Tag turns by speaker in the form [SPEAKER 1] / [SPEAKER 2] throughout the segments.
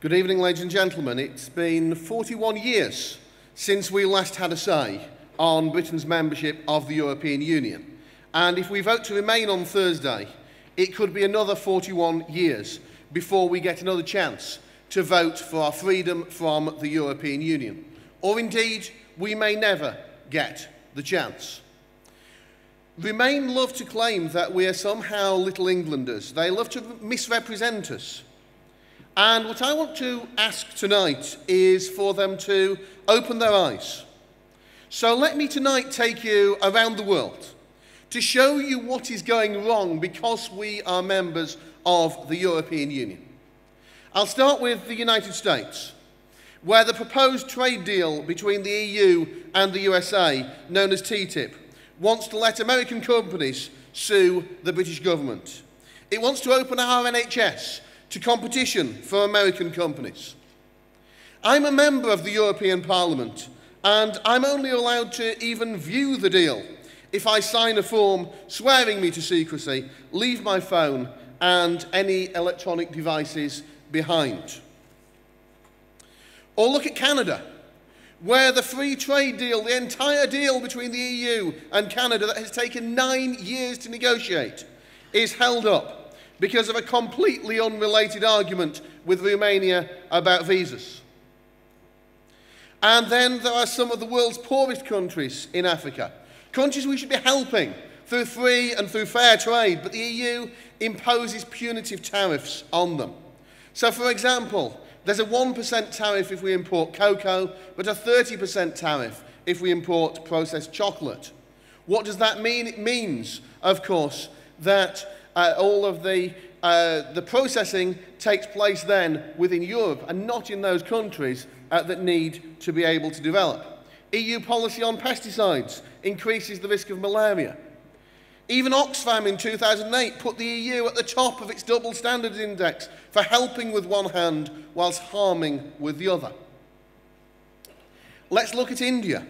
[SPEAKER 1] Good evening, ladies and gentlemen. It's been 41 years since we last had a say on Britain's membership of the European Union. And if we vote to remain on Thursday, it could be another 41 years before we get another chance to vote for our freedom from the European Union. Or indeed, we may never get the chance. Remain love to claim that we are somehow little Englanders. They love to misrepresent us. And what I want to ask tonight is for them to open their eyes. So let me tonight take you around the world to show you what is going wrong because we are members of the European Union. I'll start with the United States, where the proposed trade deal between the EU and the USA, known as TTIP, wants to let American companies sue the British government. It wants to open our NHS to competition for American companies. I'm a member of the European Parliament and I'm only allowed to even view the deal if I sign a form swearing me to secrecy, leave my phone and any electronic devices behind. Or look at Canada, where the free trade deal, the entire deal between the EU and Canada that has taken nine years to negotiate, is held up because of a completely unrelated argument with Romania about visas. And then there are some of the world's poorest countries in Africa, countries we should be helping through free and through fair trade, but the EU imposes punitive tariffs on them. So, for example, there's a 1% tariff if we import cocoa, but a 30% tariff if we import processed chocolate. What does that mean? It means, of course, that uh, all of the, uh, the processing takes place then within Europe and not in those countries uh, that need to be able to develop. EU policy on pesticides increases the risk of malaria. Even Oxfam in 2008 put the EU at the top of its double standards index for helping with one hand whilst harming with the other. Let's look at India,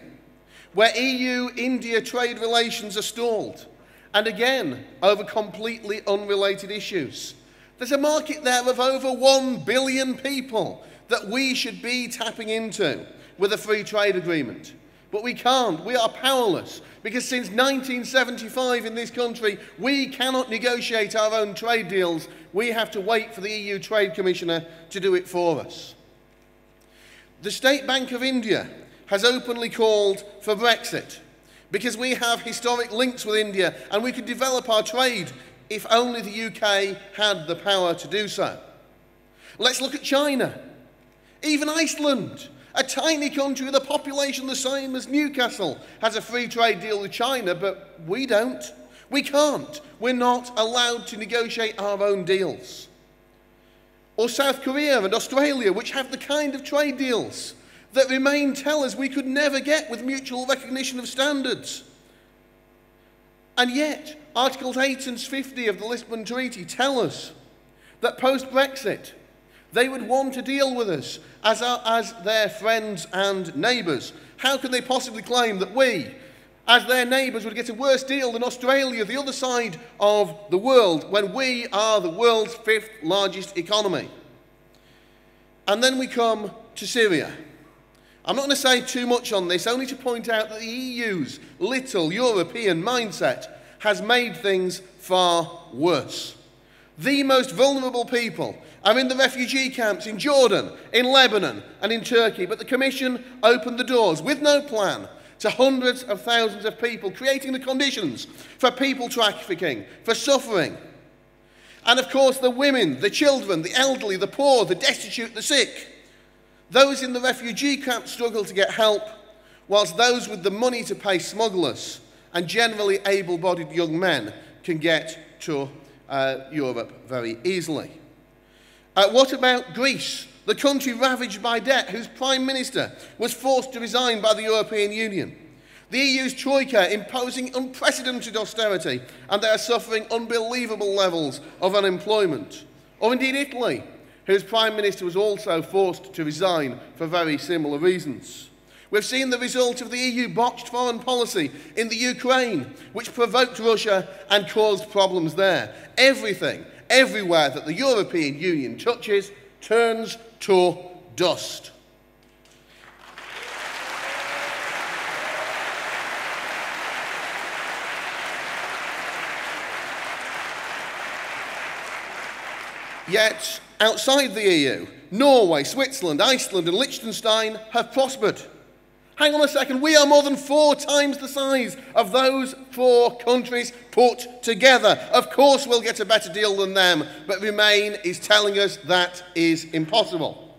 [SPEAKER 1] where EU India trade relations are stalled and again over completely unrelated issues. There's a market there of over 1 billion people that we should be tapping into with a free trade agreement. But we can't. We are powerless because since 1975 in this country, we cannot negotiate our own trade deals. We have to wait for the EU Trade Commissioner to do it for us. The State Bank of India has openly called for Brexit because we have historic links with India and we could develop our trade if only the UK had the power to do so. Let's look at China. Even Iceland, a tiny country with a population the same as Newcastle, has a free trade deal with China, but we don't. We can't. We're not allowed to negotiate our own deals. Or South Korea and Australia, which have the kind of trade deals that Remain tell us we could never get with mutual recognition of standards. And yet, Articles 8 and 50 of the Lisbon Treaty tell us that post Brexit, they would want to deal with us as, our, as their friends and neighbours. How can they possibly claim that we, as their neighbours, would get a worse deal than Australia, the other side of the world, when we are the world's fifth largest economy? And then we come to Syria. I'm not going to say too much on this, only to point out that the EU's little European mindset has made things far worse. The most vulnerable people are in the refugee camps in Jordan, in Lebanon, and in Turkey, but the Commission opened the doors with no plan to hundreds of thousands of people, creating the conditions for people trafficking, for suffering. And of course, the women, the children, the elderly, the poor, the destitute, the sick. Those in the refugee camp struggle to get help, whilst those with the money to pay smugglers and generally able bodied young men can get to uh, Europe very easily. Uh, what about Greece, the country ravaged by debt, whose Prime Minister was forced to resign by the European Union? The EU's troika imposing unprecedented austerity, and they are suffering unbelievable levels of unemployment. Or indeed Italy, whose Prime Minister was also forced to resign for very similar reasons. We've seen the result of the EU botched foreign policy in the Ukraine, which provoked Russia and caused problems there. Everything, everywhere that the European Union touches, turns to dust. Yet, outside the EU, Norway, Switzerland, Iceland, and Liechtenstein have prospered. Hang on a second, we are more than four times the size of those four countries put together. Of course, we'll get a better deal than them, but Remain is telling us that is impossible.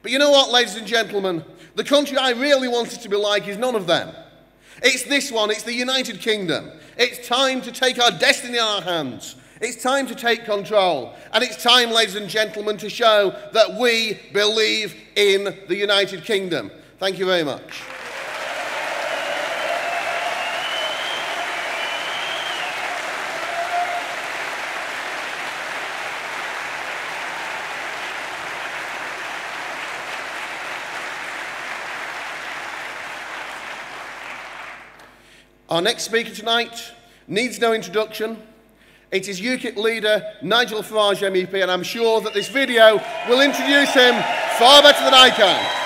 [SPEAKER 1] But you know what, ladies and gentlemen? The country I really want it to be like is none of them. It's this one, it's the United Kingdom. It's time to take our destiny in our hands. It's time to take control. And it's time, ladies and gentlemen, to show that we believe in the United Kingdom. Thank you very much. Our next speaker tonight needs no introduction. It is UKIP leader Nigel Farage MEP, and I'm sure that this video will introduce him far better than I can.